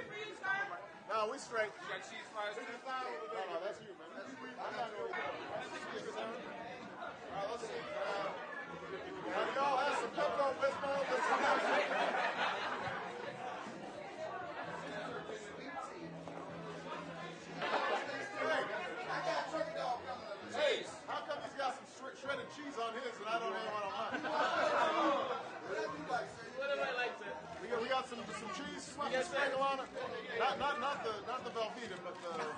You got cheese fries? No, no, that's you, man. That's you. I'm not going to All right, let's see. Uh, now, y'all have some Pepto Bismol. Hey, how come he's got some shredded cheese on his and I don't have one on mine? some cheese? Yes, sir. Not, not, not the, not the Velveeta, but the.